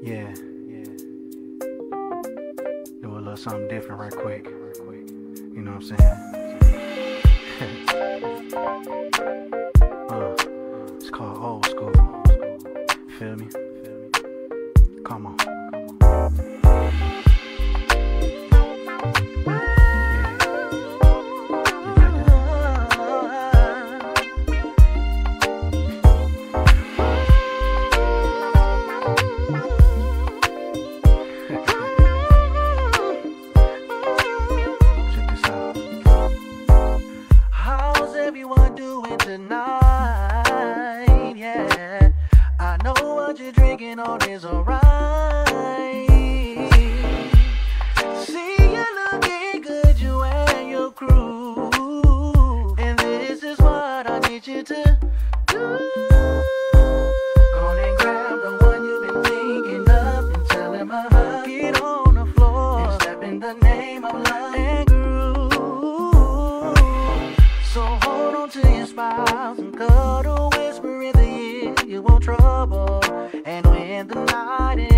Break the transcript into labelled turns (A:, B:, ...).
A: Yeah, yeah. Do a little something different right quick. You know what I'm saying? uh, it's called old school. Feel me? Come on.
B: Tonight? Yeah, I know what you're drinking on is alright. See you looking good, you and your crew. And this is what I need you to your and cuddle, whisper in the ear you want trouble. And when the night more